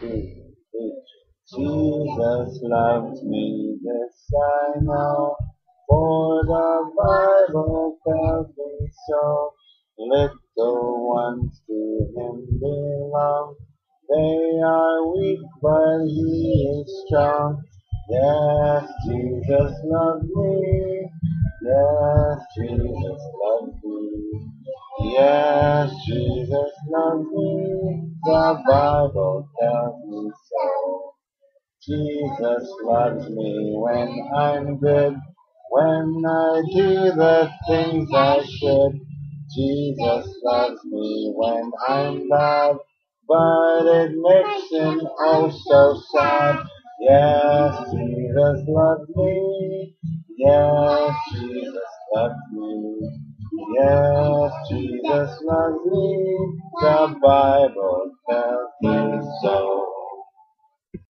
Jesus loves me, this I know, for the Bible tells me so. Little ones to him belong. They are weak, but he is strong. Yes, Jesus loves me. Yes, Jesus loves me. Yes, Jesus loves me. The Bible tells me so. Jesus loves me when I'm good, when I do the things I should. Jesus loves me when I'm bad, but it makes him oh so sad. Yes, Jesus loves me. Yes, Jesus loves me. Yes, Jesus loves me. The Bible